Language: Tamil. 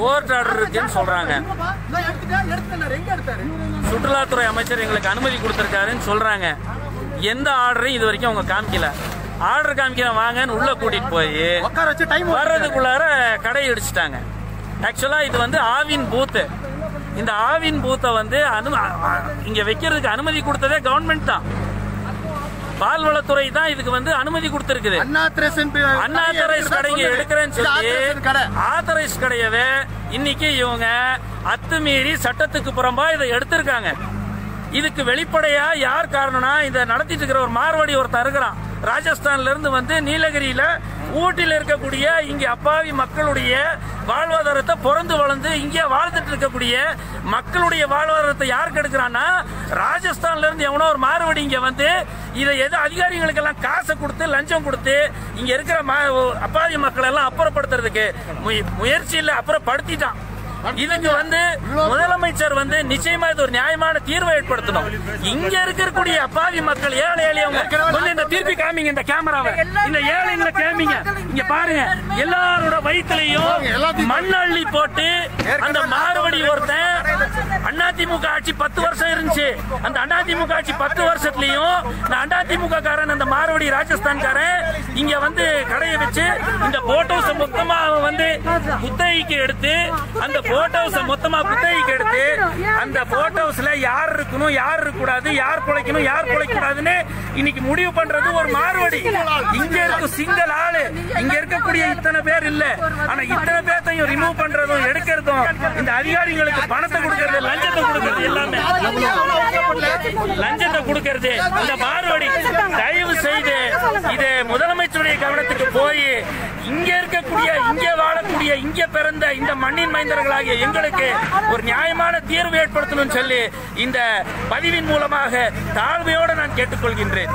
கோர்ட் ஆர்டர் இருக்குன்னு சொல்றாங்க. சுற்றுலாத்துறை அமைச்சர் எங்களுக்கு அனுமதி கொடுத்துருக்காருன்னு சொல்றாங்க. எந்த ஆர்டரையும் இது வரைக்கும் அவங்க காமிக்கல. ஆர்டர் காமிக்கிற வாங்கன்னு உள்ள கூட்டிட்டு போய் டைம் வர்றதுக்குள்ளார கடை இடிச்சிட்டாங்க. ஆக்சுவலா இது வந்து ஆவின் பூத்து இந்த ஆவின் பூத்தை வந்து அனு இங்க வைக்கிறதுக்கு அனுமதி கொடுத்ததே கவர்மெண்ட் தான். பால்வளத்துறை தான் இதுக்கு வந்து அனுமதி கொடுத்திருக்குது. அன்ஆத்தரைஸ் கடைங்க எடுக்கிறேன்னு சொல்லி கடை. ஆத்தரைஸ் கடையவே இன்னைக்கு இவங்க அத்துமீறி சட்டத்துக்கு புறம்பா இதை எடுத்திருக்காங்க. இதுக்கு வெளிப்படையா யார் காரணம்னா இதை நடத்திட்டு இருக்கிற ஒரு மார்வாடி ஒருத்தன் இருக்கிறான். ராஜஸ்தான்ல இருந்து வந்து நீலகிரியில ஊட்டியில் இருக்கக்கூடிய இங்க அப்பாவி மக்களுடைய வாழ்வாதாரத்தை பிறந்து வளர்ந்து இங்கே வாழ்ந்துட்டு இருக்கக்கூடிய மக்களுடைய வாழ்வாதாரத்தை யார் கெடுக்கிறான்னா ராஜஸ்தான்ல இருந்து எவனோ ஒரு மாறுபடி இங்க வந்து இதை எது அதிகாரிகளுக்கு எல்லாம் காசை கொடுத்து லஞ்சம் கொடுத்து இங்க இருக்கிற அப்பாவி மக்கள் எல்லாம் அப்புறப்படுத்துறதுக்கு முய- முயற்சியில் அப்புறப்படுத்திட்டான். இதுக்கு வந்து முதலமைச்சர் வந்து நிச்சயமா இது ஒரு நியாயமான தீர்வை ஏற்படுத்தணும். இங்க இருக்கக்கூடிய அப்பாவி மக்கள் ஏழை எளியவங்க கொஞ்சம் இந்த திருப்பி காமிங்க இந்த கேமராவை. இந்த ஏழைங்களை காமிங்க. இங்க பாருங்க எல்லாரோட வயிற்றுலயும் மண் அள்ளி போட்டு அந்த மாறுபடி ஒருத்தன் அதிமுக ஆட்சி பத்து வருஷம் இருந்துச்சு. அந்த அதிமுக ஆட்சி பத்து வருஷத்துலயும் இந்த அதிமுக காரன் அந்த மாறுபடி ராஜஸ்தான்காரன் இங்க வந்து கடையை வச்சு இந்த போட்டோஸ் மொத்தமா வந்து குத்தகைக்கு எடுத்து அந்த போட்டோஸ் மொத்தமா குத்தகைக்கு எடுத்து அந்த போட்டோஸ்ல யார் இருக்கணும் யார் இருக்க கூடாது யார் பிழைக்கணும் யார் பிழைக்க கூடாதுன்னு இன்னைக்கு முடிவு பண்றது ஒரு மாறுபடி இங்க இருக்க சிங்கிள் ஆளு. இங்க இருக்கக்கூடிய இத்தனை பேர் இல்ல. ஆனா இத்தனை பேர்த்தையும் ரிமூவ் பண்றதும் எடுக்கிறதும் இந்த அதிகாரிகளுக்கு பணத்தை கொடுக்கறது லஞ்சத்தை கொடுக்கறது எல்லாமே. லஞ்சத்தை கொடுக்கறது இந்த மாறுபடி தயவு செய்து இது முதலமைச்சருடைய கவனத்துக்கு போய் இங்க இருக்கக்கூடிய இங்க வாழக்கூடிய இங்க பிறந்த இந்த மண்ணின் மைந்தர்களாகிய எங்களுக்கு ஒரு நியாயமான தீர்வு ஏற்படுத்தணும்னு சொல்லி இந்த பதிவின் மூலமாக தாழ்மையோடு நான் கேட்டுக்கொள்கின்றேன்.